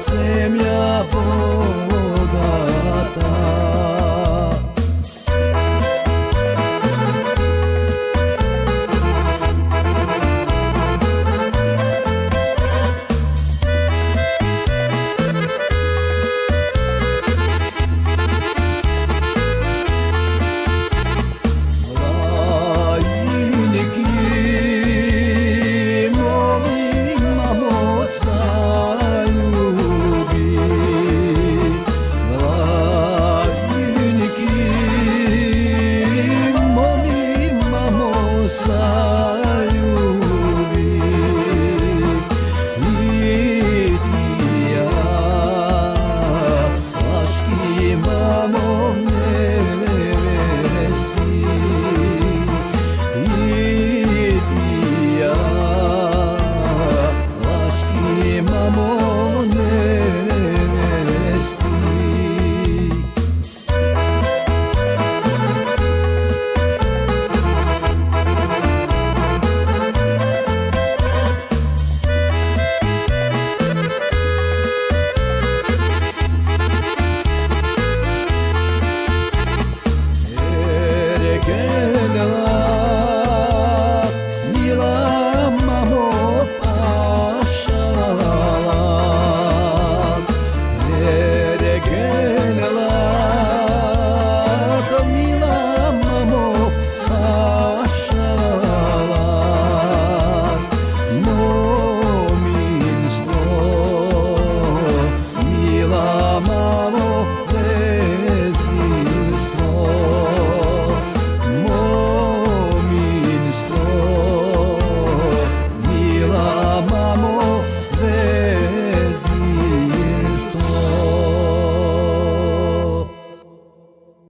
Семья Mama.